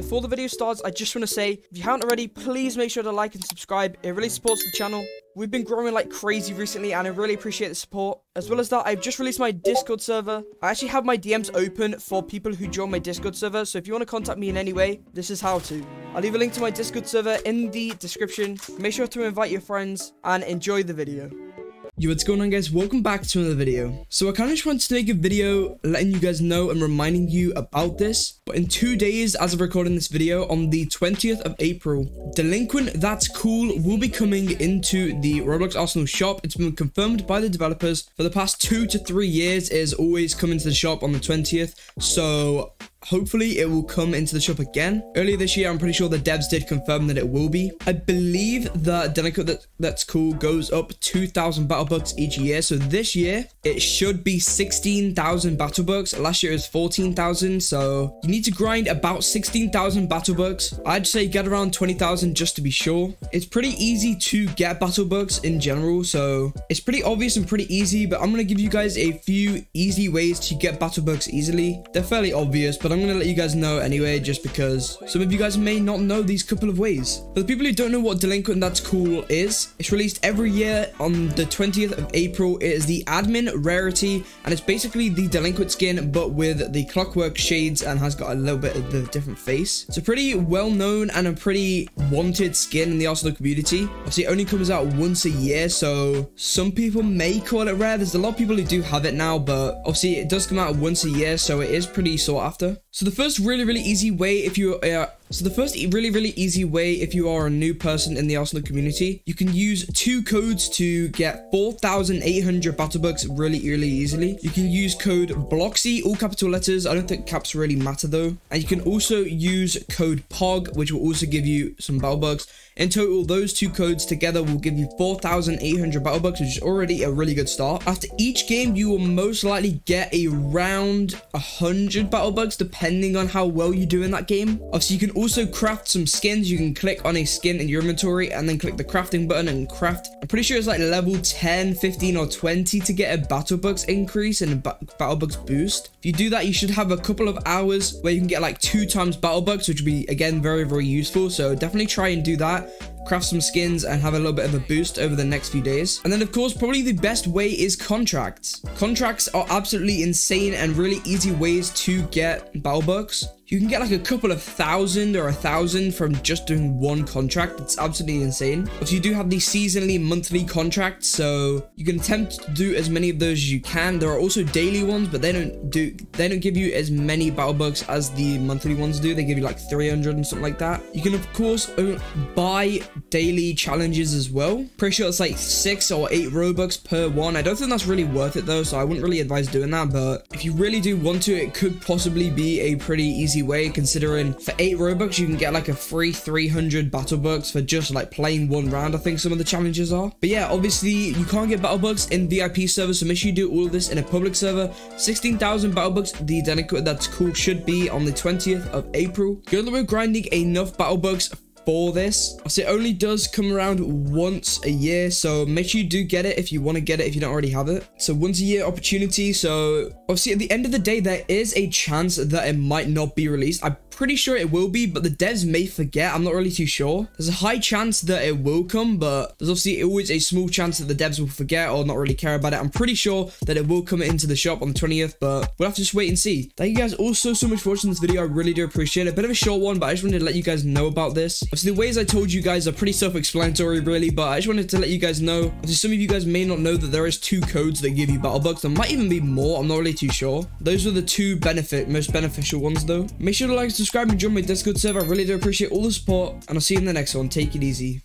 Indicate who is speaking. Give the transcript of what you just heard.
Speaker 1: Before the video starts, I just want to say, if you haven't already, please make sure to like and subscribe. It really supports the channel. We've been growing like crazy recently and I really appreciate the support. As well as that, I've just released my Discord server. I actually have my DMs open for people who join my Discord server, so if you want to contact me in any way, this is how to. I'll leave a link to my Discord server in the description. Make sure to invite your friends and enjoy the video. Yo, what's going on guys? Welcome back to another video. So I kind of just wanted to make a video letting you guys know and reminding you about this. But in two days, as of recording this video, on the 20th of April, Delinquent That's Cool will be coming into the Roblox Arsenal shop. It's been confirmed by the developers. For the past two to three years, it has always come into the shop on the 20th. So Hopefully it will come into the shop again. Earlier this year, I'm pretty sure the devs did confirm that it will be. I believe that Delinquent that, That's Cool goes up 2,000 battle bucks each year. So this year, it should be 16,000 battle bucks. Last year it was 14,000. So you need to grind about 16,000 battle bucks. I'd say get around 20,000 just to be sure. It's pretty easy to get battle bucks in general. So it's pretty obvious and pretty easy. But I'm going to give you guys a few easy ways to get battle bucks easily. They're fairly obvious, but but I'm going to let you guys know anyway, just because some of you guys may not know these couple of ways. For the people who don't know what Delinquent That's Cool is, it's released every year on the 20th of April. It is the admin rarity, and it's basically the Delinquent skin, but with the clockwork shades and has got a little bit of the different face. It's a pretty well-known and a pretty wanted skin in the Arsenal community. Obviously, it only comes out once a year, so some people may call it rare. There's a lot of people who do have it now, but obviously it does come out once a year, so it is pretty sought after. So the first really, really easy way if you are so the first really, really easy way if you are a new person in the Arsenal community, you can use two codes to get 4,800 battle bucks really, really easily. You can use code BLOXY, all capital letters. I don't think caps really matter though. And you can also use code POG, which will also give you some battle bucks. In total, those two codes together will give you 4,800 battle bucks, which is already a really good start. After each game, you will most likely get around 100 battle bucks, depending on how well you do in that game. Obviously, you can also craft some skins. You can click on a skin in your inventory and then click the crafting button and craft. I'm pretty sure it's like level 10, 15 or 20 to get a battle bucks increase and a ba battle bucks boost. If you do that, you should have a couple of hours where you can get like two times battle bucks, which would be again, very, very useful. So definitely try and do that craft some skins and have a little bit of a boost over the next few days. And then of course, probably the best way is contracts. Contracts are absolutely insane and really easy ways to get battle bucks. You can get like a couple of thousand or a thousand from just doing one contract. It's absolutely insane. But you do have the seasonally monthly contracts, so you can attempt to do as many of those as you can. There are also daily ones, but they don't do they don't give you as many battle bucks as the monthly ones do. They give you like 300 and something like that. You can of course buy daily challenges as well. Pretty sure it's like six or eight Robux per one. I don't think that's really worth it though, so I wouldn't really advise doing that. But if you really do want to, it could possibly be a pretty easy way considering for 8 Robux you can get like a free 300 battle bucks for just like playing one round I think some of the challenges are. But yeah obviously you can't get battle bucks in VIP servers so make sure you do all of this in a public server. 16,000 battle bucks the delinquent that's cool should be on the 20th of April. Good luck with grinding enough battle bucks for this. So it only does come around once a year, so make sure you do get it if you want to get it if you don't already have it. So once a year opportunity, so obviously at the end of the day, there is a chance that it might not be released. I'm pretty sure it will be, but the devs may forget. I'm not really too sure. There's a high chance that it will come, but there's obviously always a small chance that the devs will forget or not really care about it. I'm pretty sure that it will come into the shop on the 20th, but we'll have to just wait and see. Thank you guys all so, so much for watching this video. I really do appreciate it. A bit of a short one, but I just wanted to let you guys know about this. Obviously, the ways I told you guys are pretty self-explanatory, really, but I just wanted to let you guys know. Obviously, some of you guys may not know that there is two codes that give you battle bucks. There might even be more. I'm not really too sure. Those are the two benefit, most beneficial ones, though. Make sure to like, subscribe, and join my Discord server. I really do appreciate all the support, and I'll see you in the next one. Take it easy.